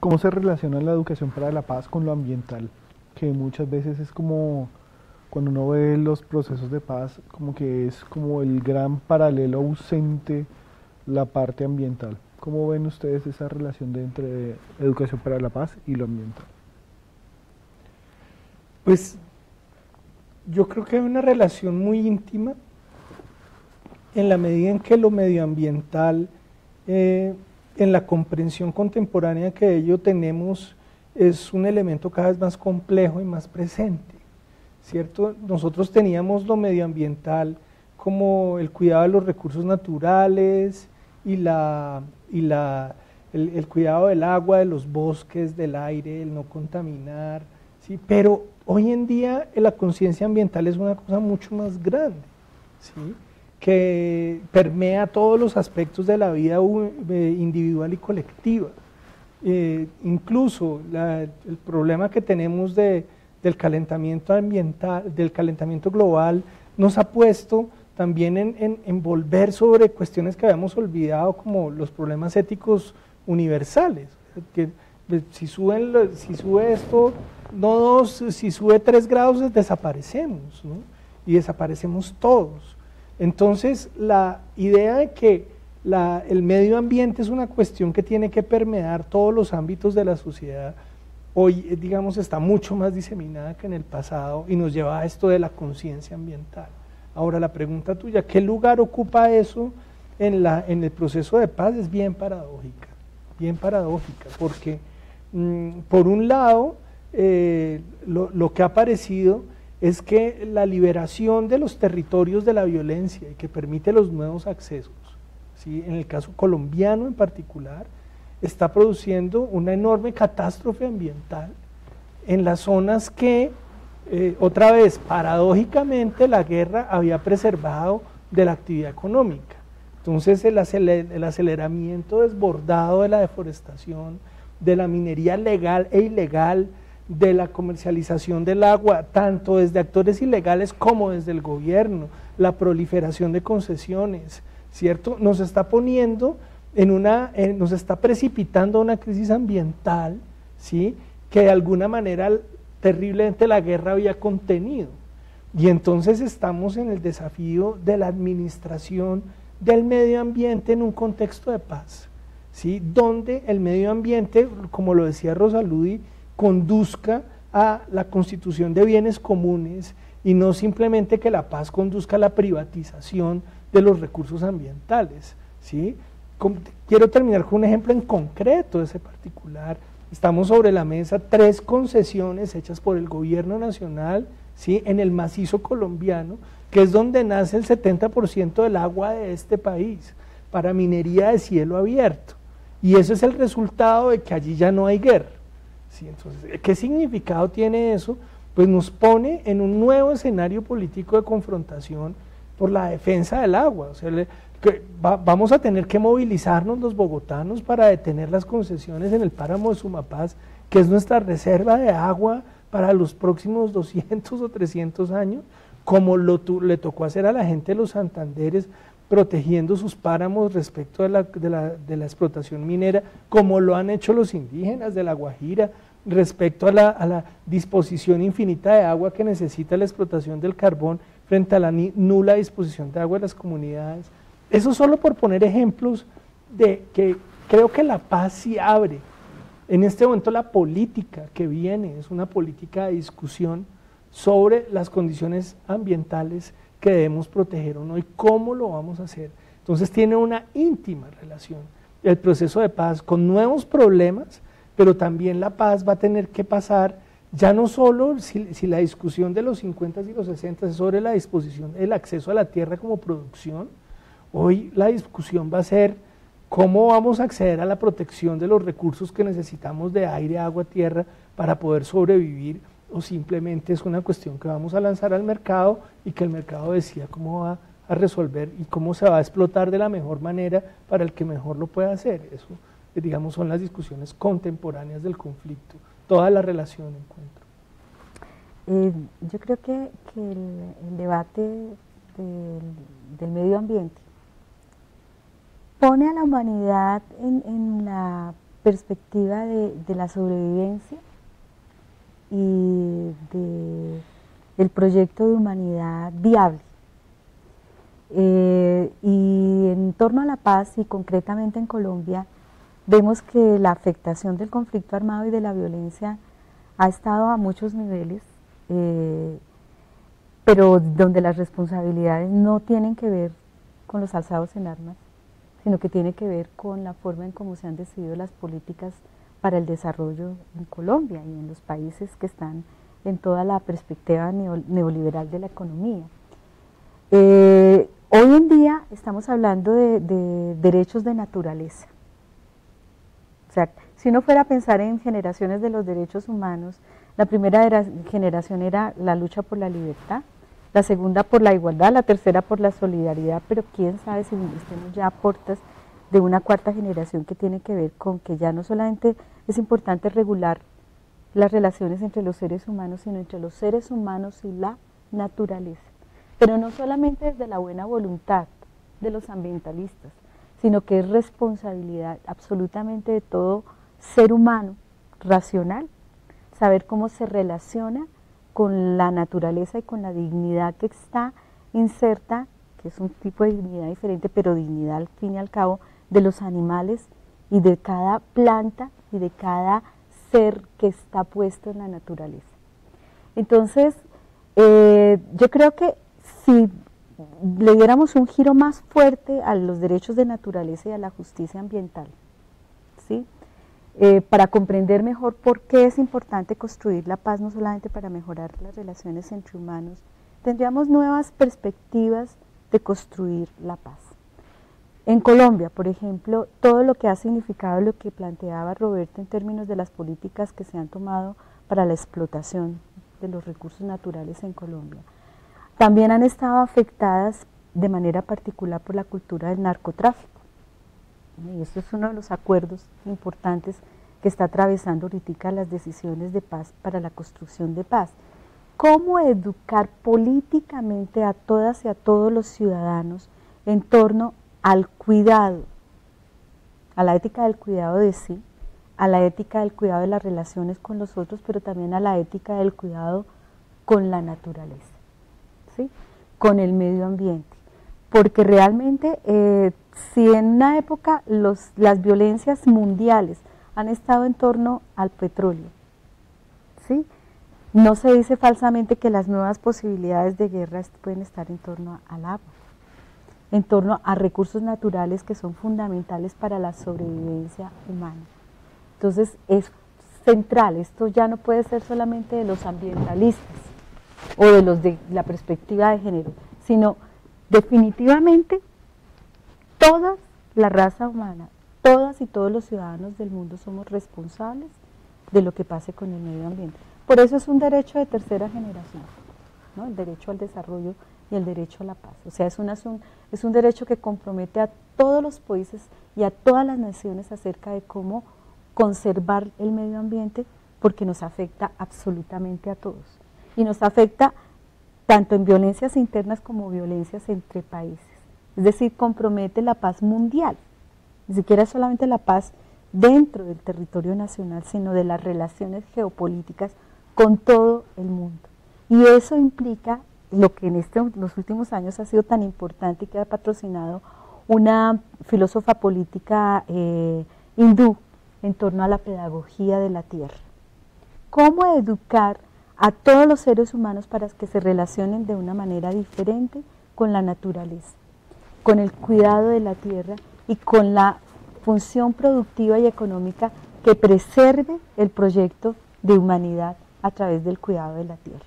¿Cómo se relaciona la educación para la paz con lo ambiental? Que muchas veces es como, cuando uno ve los procesos de paz, como que es como el gran paralelo ausente la parte ambiental. ¿Cómo ven ustedes esa relación entre educación para la paz y lo ambiental? Pues yo creo que hay una relación muy íntima en la medida en que lo medioambiental, eh, en la comprensión contemporánea que ello tenemos, es un elemento cada vez más complejo y más presente. ¿Cierto? Nosotros teníamos lo medioambiental como el cuidado de los recursos naturales y, la, y la, el, el cuidado del agua, de los bosques, del aire, el no contaminar, ¿sí? pero hoy en día la conciencia ambiental es una cosa mucho más grande. ¿sí? Que permea todos los aspectos de la vida eh, individual y colectiva. Eh, incluso el problema que tenemos de, del calentamiento ambiental, del calentamiento global, nos ha puesto también en, volver sobre cuestiones que habíamos olvidado, como los problemas éticos universales. Que, pues, si, sube esto, no dos, si sube tres grados, desaparecemos, y desaparecemos todos. Entonces, la idea de que el medio ambiente es una cuestión que tiene que permear todos los ámbitos de la sociedad, hoy, eh, digamos, está mucho más diseminada que en el pasado y nos lleva a esto de la conciencia ambiental. Ahora, la pregunta tuya, ¿qué lugar ocupa eso en, la, en el proceso de paz? Es bien paradójica, bien paradójica, porque mm, por un lado, eh, lo, lo que ha aparecido es que la liberación de los territorios de la violencia y que permite los nuevos accesos, ¿sí? en el caso colombiano en particular, está produciendo una enorme catástrofe ambiental en las zonas que, eh, otra vez, paradójicamente, la guerra había preservado de la actividad económica. Entonces, el, el aceleramiento desbordado de la deforestación, de la minería legal e ilegal, de la comercialización del agua, tanto desde actores ilegales como desde el gobierno, la proliferación de concesiones, ¿cierto? Nos está poniendo en una, nos está precipitando una crisis ambiental, ¿sí? Que de alguna manera terriblemente la guerra había contenido. Y entonces estamos en el desafío de la administración del medio ambiente en un contexto de paz, ¿sí? Donde el medio ambiente, como lo decía Rosaludi, conduzca a la constitución de bienes comunes y no simplemente que la paz conduzca a la privatización de los recursos ambientales. ¿sí? Quiero terminar con un ejemplo en concreto de ese particular. Estamos sobre la mesa tres concesiones hechas por el gobierno nacional ¿sí? en el macizo colombiano, que es donde nace el 70% del agua de este país, para minería de cielo abierto. Y eso es el resultado de que allí ya no hay guerra. Entonces, ¿qué significado tiene eso? Pues nos pone en un nuevo escenario político de confrontación por la defensa del agua. O sea, vamos a tener que movilizarnos los bogotanos para detener las concesiones en el páramo de Sumapaz, que es nuestra reserva de agua para los próximos 200 o 300 años, como lo le tocó hacer a la gente de los Santanderes protegiendo sus páramos respecto de la, de, la, de la, explotación minera, como lo han hecho los indígenas de la Guajira, respecto a la, a la, disposición infinita de agua que necesita la explotación del carbón frente a la nula disposición de agua de las comunidades. Eso solo por poner ejemplos de que creo que la paz sí abre. En este momento la política que viene es una política de discusión sobre las condiciones ambientales que debemos proteger o no y cómo lo vamos a hacer. Entonces tiene una íntima relación el proceso de paz con nuevos problemas, pero también la paz va a tener que pasar ya no solo si, la discusión de los 50 y los 60 es sobre la disposición, el acceso a la tierra como producción, hoy la discusión va a ser cómo vamos a acceder a la protección de los recursos que necesitamos de aire, agua, tierra para poder sobrevivir o simplemente es una cuestión que vamos a lanzar al mercado y que el mercado decida cómo va a resolver y cómo se va a explotar de la mejor manera para el que mejor lo pueda hacer. Eso, digamos, son las discusiones contemporáneas del conflicto, toda la relación encuentro. Eh, yo creo que, el, debate del, medio ambiente pone a la humanidad en, la perspectiva de, la sobrevivencia y de, del proyecto de humanidad viable. Eh, y en torno a la paz y concretamente en Colombia, vemos que la afectación del conflicto armado y de la violencia ha estado a muchos niveles, eh, pero donde las responsabilidades no tienen que ver con los alzados en armas, sino que tiene que ver con la forma en cómo se han decidido las políticas para el desarrollo en Colombia y en los países que están en toda la perspectiva neoliberal de la economía. Eh, hoy en día estamos hablando de, de derechos de naturaleza. O sea, si uno fuera a pensar en generaciones de los derechos humanos, la primera generación era la lucha por la libertad, la segunda por la igualdad, la tercera por la solidaridad, pero quién sabe si estemos ya a puertas de una cuarta generación que tiene que ver con que ya no solamente es importante regular las relaciones entre los seres humanos, sino entre los seres humanos y la naturaleza. Pero no solamente desde la buena voluntad de los ambientalistas, sino que es responsabilidad absolutamente de todo ser humano racional, saber cómo se relaciona con la naturaleza y con la dignidad que está inserta, que es un tipo de dignidad diferente, pero dignidad al fin y al cabo de los animales y de cada planta y de cada ser que está puesto en la naturaleza. Entonces, eh, yo creo que si le diéramos un giro más fuerte a los derechos de naturaleza y a la justicia ambiental, ¿sí? Eh, para comprender mejor por qué es importante construir la paz, no solamente para mejorar las relaciones entre humanos, tendríamos nuevas perspectivas de construir la paz. En Colombia, por ejemplo, todo lo que ha significado lo que planteaba Roberto en términos de las políticas que se han tomado para la explotación de los recursos naturales en Colombia, también han estado afectadas de manera particular por la cultura del narcotráfico. Y esto es uno de los acuerdos importantes que está atravesando ahorita las decisiones de paz para la construcción de paz. ¿Cómo educar políticamente a todas y a todos los ciudadanos en torno al cuidado, a la ética del cuidado de sí, a la ética del cuidado de las relaciones con los otros, pero también a la ética del cuidado con la naturaleza, ¿sí? con el medio ambiente? Porque realmente eh, si en una época las violencias mundiales han estado en torno al petróleo, ¿sí? no se dice falsamente que las nuevas posibilidades de guerra pueden estar en torno al agua, en torno a recursos naturales que son fundamentales para la sobrevivencia humana. Entonces es central, esto ya no puede ser solamente de los ambientalistas o de los de la perspectiva de género, sino definitivamente toda la raza humana, todas y todos los ciudadanos del mundo somos responsables de lo que pase con el medio ambiente. Por eso es un derecho de tercera generación, ¿no? el derecho al desarrollo y el derecho a la paz. O sea, es, es un derecho que compromete a todos los países y a todas las naciones acerca de cómo conservar el medio ambiente porque nos afecta absolutamente a todos. Y nos afecta tanto en violencias internas como violencias entre países. Es decir, compromete la paz mundial, ni siquiera solamente la paz dentro del territorio nacional, sino de las relaciones geopolíticas con todo el mundo. Y eso implica lo que en este, los últimos años ha sido tan importante y que ha patrocinado una filósofa política eh, hindú en torno a la pedagogía de la tierra. ¿Cómo educar a todos los seres humanos para que se relacionen de una manera diferente con la naturaleza? con el cuidado de la tierra y con la función productiva y económica que preserve el proyecto de humanidad a través del cuidado de la tierra.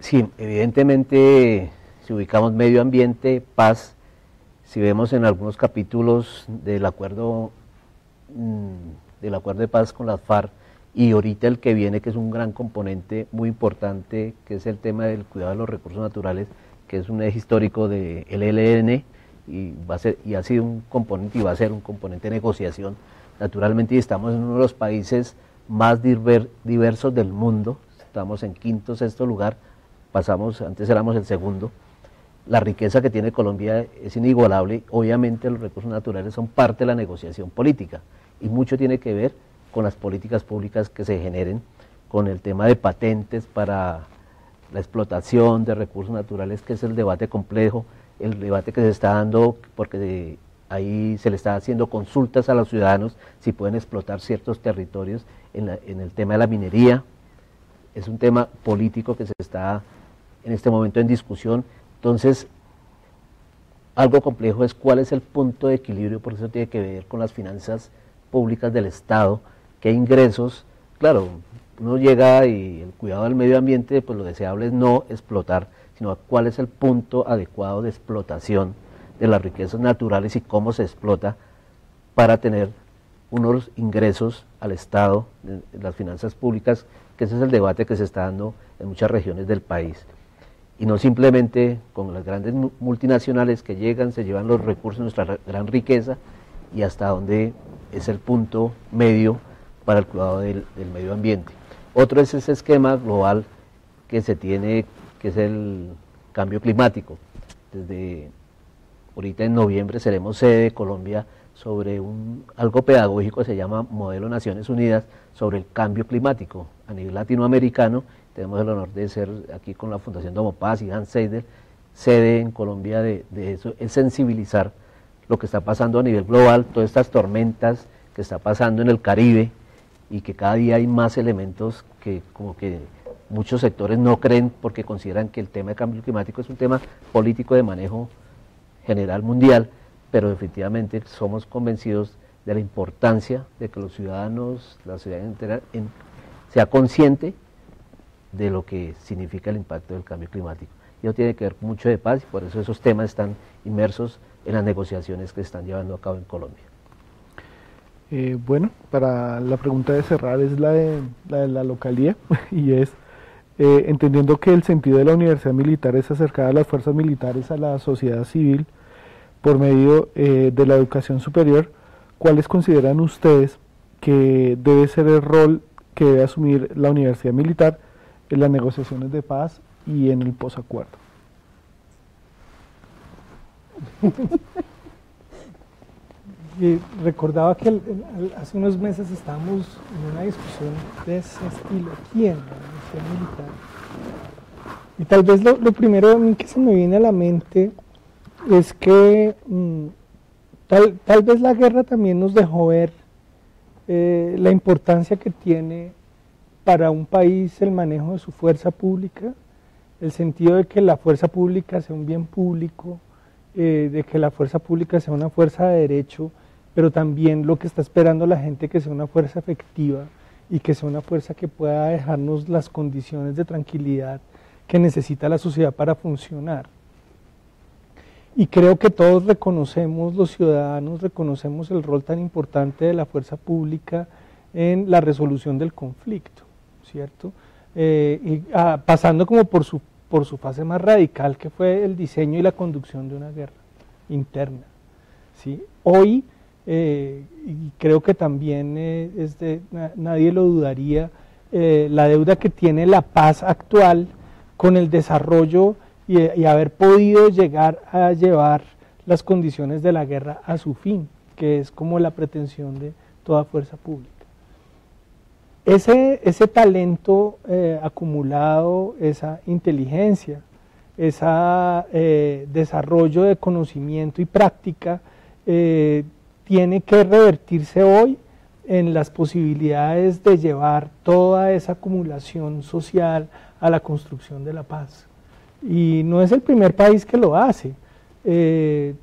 Sí, evidentemente si ubicamos medio ambiente, paz, si vemos en algunos capítulos del acuerdo mm, del acuerdo de paz con las FARC y ahorita el que viene que es un gran componente muy importante que es el tema del cuidado de los recursos naturales que es un eje histórico del ELN y, va a ser, y ha sido un componente y va a ser un componente de negociación. Naturalmente estamos en uno de los países más diversos del mundo, estamos en quinto, sexto lugar, pasamos, antes éramos el segundo, la riqueza que tiene Colombia es inigualable. Obviamente los recursos naturales son parte de la negociación política y mucho tiene que ver con las políticas públicas que se generen, con el tema de patentes para la explotación de recursos naturales, que es el debate complejo, el debate que se está dando porque ahí se le está haciendo consultas a los ciudadanos si pueden explotar ciertos territorios en, en el tema de la minería. Es un tema político que se está en este momento en discusión. Entonces, algo complejo es cuál es el punto de equilibrio, porque eso tiene que ver con las finanzas públicas del Estado, qué ingresos, claro, uno llega y el cuidado del medio ambiente, pues lo deseable es no explotar, sino cuál es el punto adecuado de explotación de las riquezas naturales y cómo se explota para tener unos ingresos al Estado, las finanzas públicas, que ese es el debate que se está dando en muchas regiones del país y no simplemente con las grandes multinacionales que llegan, se llevan los recursos, nuestra gran riqueza, y hasta donde es el punto medio para el cuidado del, medio ambiente. Otro es ese esquema global que se tiene, que es el cambio climático. Desde ahorita en noviembre seremos sede de Colombia sobre un, algo pedagógico, se llama Modelo Naciones Unidas, sobre el cambio climático a nivel latinoamericano tenemos el honor de ser aquí con la Fundación Domo Paz y Hans Seidel, sede en Colombia de, eso, es sensibilizar lo que está pasando a nivel global, todas estas tormentas que está pasando en el Caribe y que cada día hay más elementos que como que muchos sectores no creen porque consideran que el tema de cambio climático es un tema político de manejo general mundial, pero definitivamente somos convencidos de la importancia de que los ciudadanos, la sociedad entera, sea consciente de lo que significa el impacto del cambio climático. Y eso tiene que ver mucho de paz y por eso esos temas están inmersos en las negociaciones que se están llevando a cabo en Colombia. Eh, bueno, para la pregunta de cerrar es la de la, de localía y es, eh, entendiendo que el sentido de la universidad militar es acercar a las fuerzas militares a la sociedad civil por medio eh, de la educación superior, ¿cuáles consideran ustedes que debe ser el rol que debe asumir la universidad militar en las negociaciones de paz y en el posacuerdo. recordaba que hace unos meses estábamos en una discusión de ese estilo aquí en la Universidad Militar. Y tal vez lo, primero que se me viene a la mente es que mm, tal, tal, vez la guerra también nos dejó ver eh, la importancia que tiene para un país el manejo de su fuerza pública, el sentido de que la fuerza pública sea un bien público, eh, de que la fuerza pública sea una fuerza de derecho, pero también lo que está esperando la gente que sea una fuerza efectiva y que sea una fuerza que pueda dejarnos las condiciones de tranquilidad que necesita la sociedad para funcionar. Y creo que todos reconocemos, los ciudadanos reconocemos el rol tan importante de la fuerza pública en la resolución del conflicto. ¿cierto? Eh, y, ah, pasando como por su, por su fase más radical, que fue el diseño y la conducción de una guerra interna. ¿sí? Hoy, eh, y creo que también eh, nadie lo dudaría, la deuda que tiene la paz actual con el desarrollo y, haber podido llegar a llevar las condiciones de la guerra a su fin, que es como la pretensión de toda fuerza pública. Ese, ese talento eh, acumulado, esa inteligencia, ese eh, desarrollo de conocimiento y práctica, eh, tiene que revertirse hoy en las posibilidades de llevar toda esa acumulación social a la construcción de la paz. Y no es el primer país que lo hace.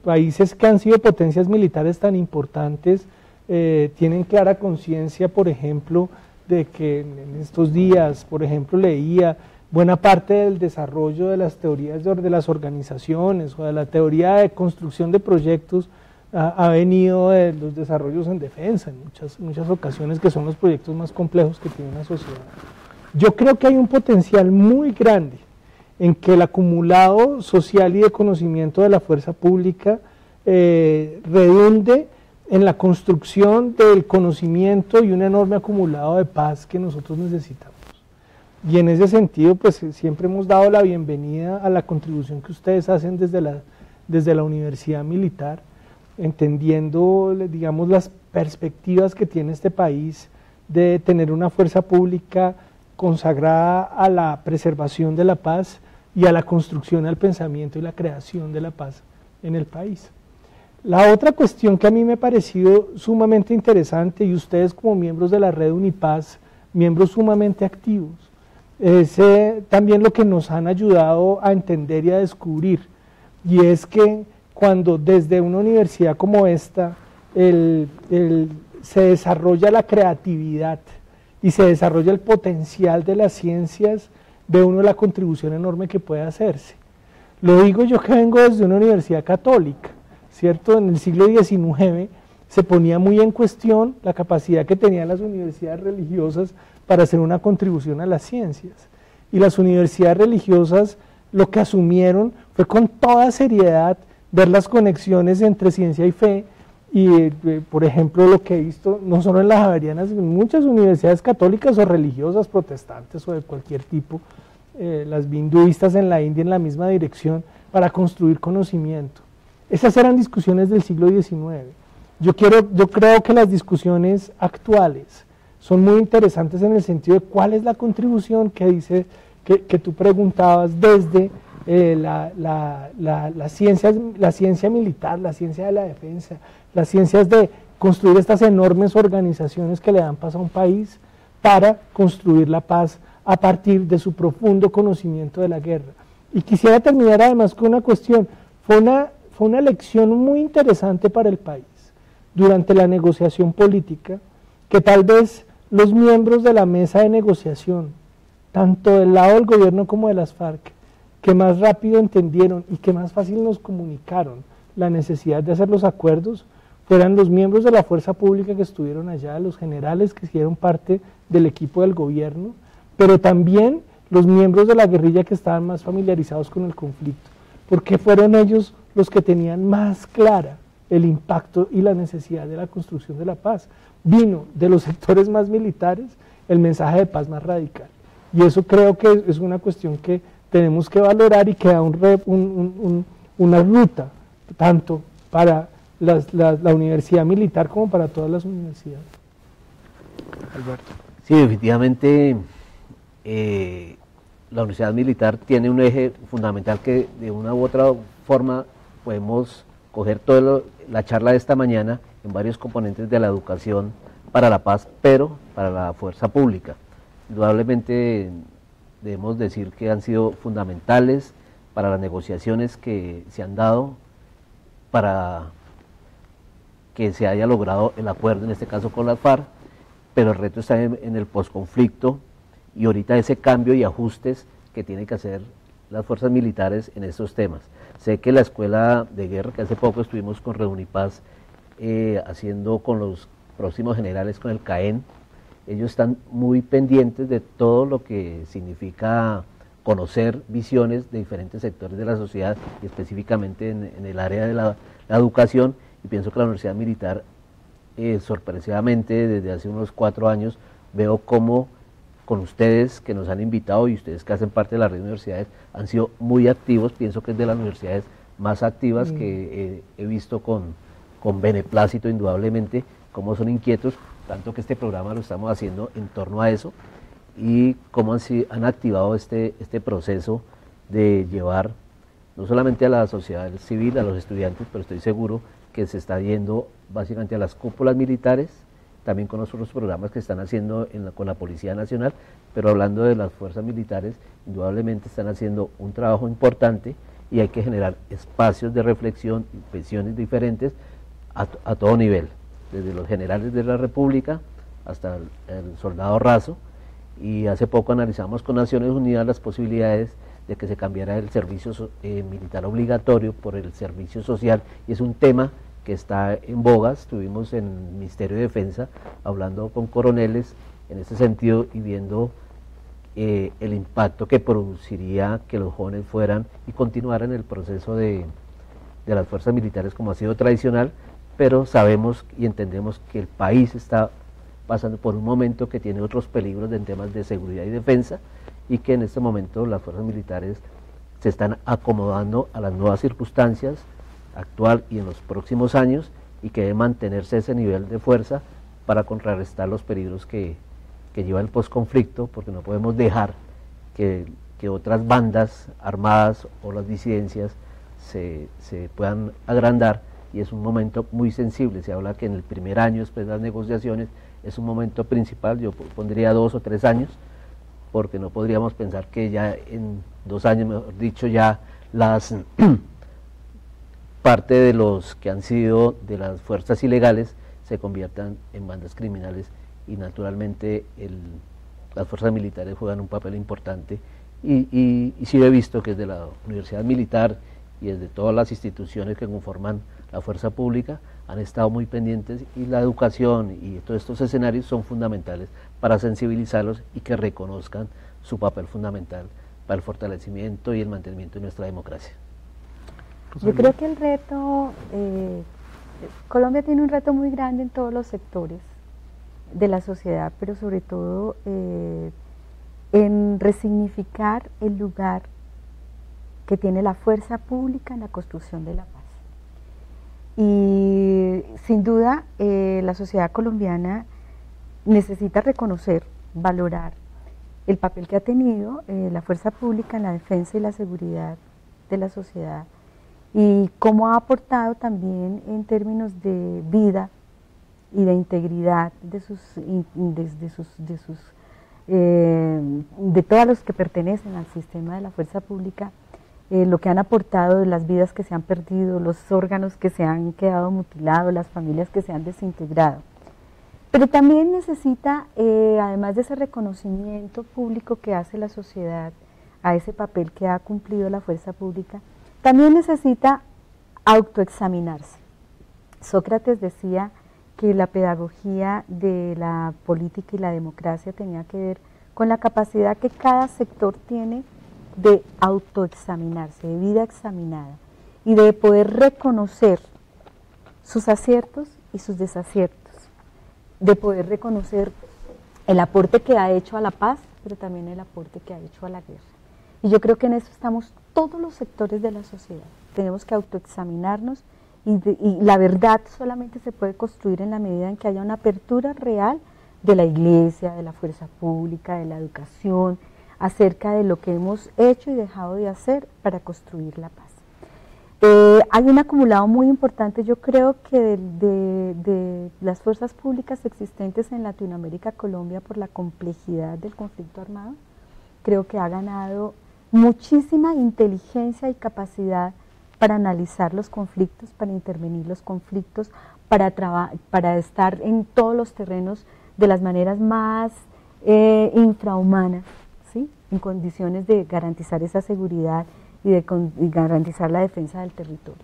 países que han sido potencias militares tan importantes tienen clara conciencia, por ejemplo, de que en estos días, por ejemplo, leía buena parte del desarrollo de las teorías de, las organizaciones o de la teoría de construcción de proyectos ha, venido de los desarrollos en defensa en muchas, muchas ocasiones que son los proyectos más complejos que tiene una sociedad. Yo creo que hay un potencial muy grande en que el acumulado social y de conocimiento de la fuerza pública eh, redunde en la construcción del conocimiento y un enorme acumulado de paz que nosotros necesitamos. Y en ese sentido, pues siempre hemos dado la bienvenida a la contribución que ustedes hacen desde la, desde la Universidad Militar, entendiendo, digamos, las perspectivas que tiene este país de tener una fuerza pública consagrada a la preservación de la paz y a la construcción al pensamiento y la creación de la paz en el país. La otra cuestión que a mí me ha parecido sumamente interesante y ustedes como miembros de la red Unipaz, miembros sumamente activos, es eh, también lo que nos han ayudado a entender y a descubrir, y es que cuando desde una universidad como esta se desarrolla la creatividad y se desarrolla el potencial de las ciencias, ve uno la contribución enorme que puede hacerse. Lo digo yo que vengo desde una universidad católica, ¿cierto? En el siglo XIX se ponía muy en cuestión la capacidad que tenían las universidades religiosas para hacer una contribución a las ciencias. Y las universidades religiosas lo que asumieron fue con toda seriedad ver las conexiones entre ciencia y fe. Y, eh, por ejemplo, lo que he visto, no solo en las Javerianas, en muchas universidades católicas o religiosas, protestantes o de cualquier tipo, eh, las hinduistas en la India en la misma dirección para construir conocimiento. Esas eran discusiones del siglo XIX. Yo, quiero, yo creo que las discusiones actuales son muy interesantes en el sentido de cuál es la contribución que dice que, que tú preguntabas desde eh, la, la, ciencia, la ciencia militar, la ciencia de la defensa, las ciencias de construir estas enormes organizaciones que le dan paz a un país para construir la paz a partir de su profundo conocimiento de la guerra. Y quisiera terminar además con una cuestión. Fue una, fue una lección muy interesante para el país durante la negociación política, que tal vez los miembros de la mesa de negociación, tanto del lado del gobierno como de las FARC, que más rápido entendieron y que más fácil nos comunicaron la necesidad de hacer los acuerdos, fueran los miembros de la fuerza pública que estuvieron allá, los generales que hicieron parte del equipo del gobierno, pero también los miembros de la guerrilla que estaban más familiarizados con el conflicto, porque fueron ellos los que tenían más clara el impacto y la necesidad de la construcción de la paz. Vino de los sectores más militares el mensaje de paz más radical. Y eso creo que es una cuestión que tenemos que valorar y que da un, una ruta, tanto para la, la universidad militar como para todas las universidades. Alberto. Sí, definitivamente eh, la Universidad Militar tiene un eje fundamental que de una u otra forma podemos coger toda la charla de esta mañana en varios componentes de la educación para la paz, pero para la fuerza pública. Indudablemente debemos decir que han sido fundamentales para las negociaciones que se han dado para que se haya logrado el acuerdo, en este caso con la FARC, pero el reto está en, en el posconflicto y ahorita ese cambio y ajustes que tienen que hacer las fuerzas militares en estos temas. Sé que la escuela de guerra, que hace poco estuvimos con Reunipaz eh, haciendo con los próximos generales, con el CAEN, ellos están muy pendientes de todo lo que significa conocer visiones de diferentes sectores de la sociedad y específicamente en, el área de la, educación y pienso que la Universidad Militar eh, sorpresivamente desde hace unos cuatro años veo cómo con ustedes que nos han invitado y ustedes que hacen parte de las redes universidades han sido muy activos, pienso que es de las universidades más activas que he visto con, con beneplácito indudablemente, cómo son inquietos, tanto que este programa lo estamos haciendo en torno a eso y cómo han, activado este, este proceso de llevar no solamente a la sociedad civil, a los estudiantes, pero estoy seguro que se está yendo básicamente a las cúpulas militares, también con los otros programas que están haciendo con la Policía Nacional, pero hablando de las fuerzas militares, indudablemente están haciendo un trabajo importante y hay que generar espacios de reflexión pensiones diferentes a, todo nivel, desde los generales de la República hasta el, soldado raso, y hace poco analizamos con Naciones Unidas las posibilidades de que se cambiara el servicio eh, militar obligatorio por el servicio social, y es un tema que está en bogas, estuvimos en el Ministerio de Defensa hablando con coroneles en ese sentido y viendo eh, el impacto que produciría que los jóvenes fueran y continuaran el proceso de, de las fuerzas militares como ha sido tradicional, pero sabemos y entendemos que el país está pasando por un momento que tiene otros peligros en temas de seguridad y defensa y que en este momento las fuerzas militares se están acomodando a las nuevas circunstancias actual y en los próximos años y que debe mantenerse ese nivel de fuerza para contrarrestar los peligros que, lleva el posconflicto, porque no podemos dejar que, que, otras bandas armadas o las disidencias se, se, puedan agrandar y es un momento muy sensible. Se habla que en el primer año después de las negociaciones es un momento principal, yo pondría dos o tres años, porque no podríamos pensar que ya en dos años, mejor dicho, ya las parte de los que han sido de las fuerzas ilegales se conviertan en bandas criminales y naturalmente las fuerzas militares juegan un papel importante y, y, y sí he visto que desde la Universidad Militar y desde todas las instituciones que conforman la fuerza pública han estado muy pendientes y la educación y todos estos escenarios son fundamentales para sensibilizarlos y que reconozcan su papel fundamental para el fortalecimiento y el mantenimiento de nuestra democracia. Yo creo que el reto, eh, Colombia tiene un reto muy grande en todos los sectores de la sociedad, pero sobre todo eh, en resignificar el lugar que tiene la fuerza pública en la construcción de la paz. Y sin duda eh, la sociedad colombiana necesita reconocer, valorar el papel que ha tenido la fuerza pública en la defensa y la seguridad de la sociedad y cómo ha aportado también en términos de vida y de integridad de sus, de, sus, de, sus eh, de todos los que pertenecen al sistema de la fuerza pública, eh, lo que han aportado, las vidas que se han perdido, los órganos que se han quedado mutilados, las familias que se han desintegrado. Pero también necesita, eh, además de ese reconocimiento público que hace la sociedad a ese papel que ha cumplido la fuerza pública, también necesita autoexaminarse. Sócrates decía que la pedagogía de la política y la democracia tenía que ver con la capacidad que cada sector tiene de autoexaminarse, de vida examinada, y de poder reconocer sus aciertos y sus desaciertos, de poder reconocer el aporte que ha hecho a la paz, pero también el aporte que ha hecho a la guerra. Y yo creo que en eso estamos todos los sectores de la sociedad. Tenemos que autoexaminarnos y, y, la verdad solamente se puede construir en la medida en que haya una apertura real de la iglesia, de la fuerza pública, de la educación, acerca de lo que hemos hecho y dejado de hacer para construir la paz. Eh, hay un acumulado muy importante, yo creo que de, las fuerzas públicas existentes en Latinoamérica, Colombia, por la complejidad del conflicto armado, creo que ha ganado muchísima inteligencia y capacidad para analizar los conflictos, para intervenir los conflictos, para, para estar en todos los terrenos de las maneras más eh, infrahumanas. En condiciones de garantizar esa seguridad y de y garantizar la defensa del territorio.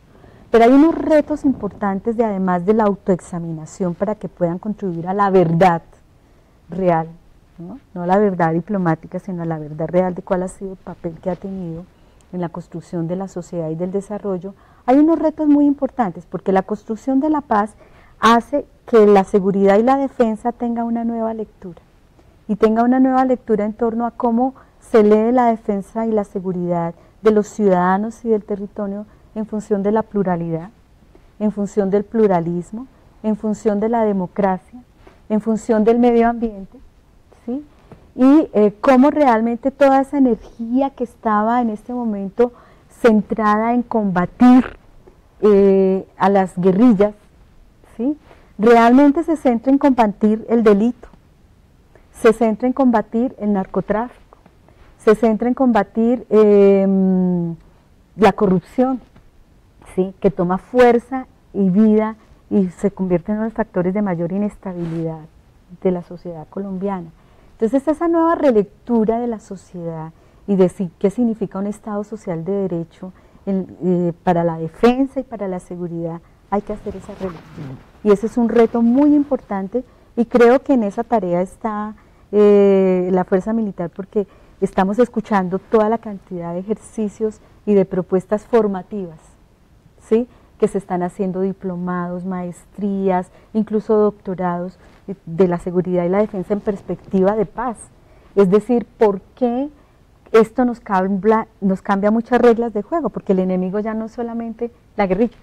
Pero hay unos retos importantes de además de la autoexaminación para que puedan contribuir a la verdad real ¿no? la verdad diplomática, sino la verdad real de cuál ha sido el papel que ha tenido en la construcción de la sociedad y del desarrollo, hay unos retos muy importantes, porque la construcción de la paz hace que la seguridad y la defensa tenga una nueva lectura, y tenga una nueva lectura en torno a cómo se lee la defensa y la seguridad de los ciudadanos y del territorio en función de la pluralidad, en función del pluralismo, en función de la democracia, en función del medio ambiente, y eh, cómo realmente toda esa energía que estaba en este momento centrada en combatir eh, a las guerrillas, ¿sí? realmente se centra en combatir el delito, se centra en combatir el narcotráfico, se centra en combatir em, la corrupción, ¿sí? que toma fuerza y vida y se convierte en uno de los factores de mayor inestabilidad de la sociedad colombiana. Entonces esa nueva relectura de la sociedad y de qué significa un Estado social de derecho eh, para la defensa y para la seguridad, hay que hacer esa relectura. Y ese es un reto muy importante y creo que en esa tarea está eh, la Fuerza Militar porque estamos escuchando toda la cantidad de ejercicios y de propuestas formativas, ¿sí? que se están haciendo diplomados, maestrías, incluso doctorados de la seguridad y la defensa en perspectiva de paz. Es decir, ¿por qué esto nos cambia, muchas reglas de juego, porque el enemigo ya no es solamente la guerrilla,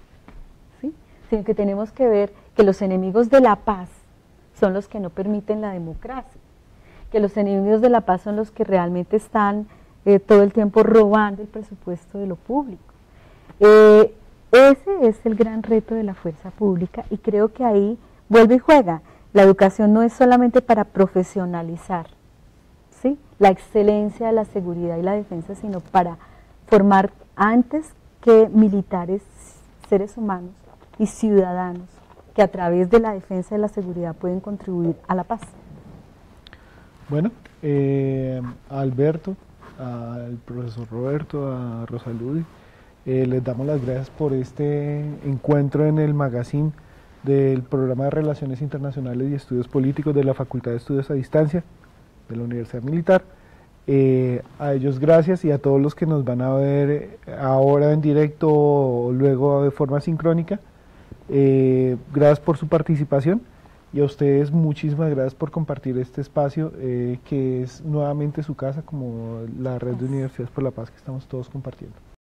¿sí? sino que tenemos que ver que los enemigos de la paz son los que no permiten la democracia, que los enemigos de la paz son los que realmente están eh, todo el tiempo robando el presupuesto de lo público. Eh, ese es el gran reto de la fuerza pública y creo que ahí vuelve y juega. La educación no es solamente para profesionalizar ¿sí? la excelencia de la seguridad y la defensa, sino para formar antes que militares, seres humanos y ciudadanos que a través de la defensa y la seguridad pueden contribuir a la paz. Bueno, eh, a Alberto, al profesor Roberto, a Rosaludi, eh, les damos las gracias por este encuentro en el magazine del programa de Relaciones Internacionales y Estudios Políticos de la Facultad de Estudios a Distancia de la Universidad Militar. Eh, a ellos gracias y a todos los que nos van a ver ahora en directo o luego de forma sincrónica. Eh, gracias por su participación y a ustedes muchísimas gracias por compartir este espacio que es nuevamente su casa como la red de universidades por la paz que estamos todos compartiendo.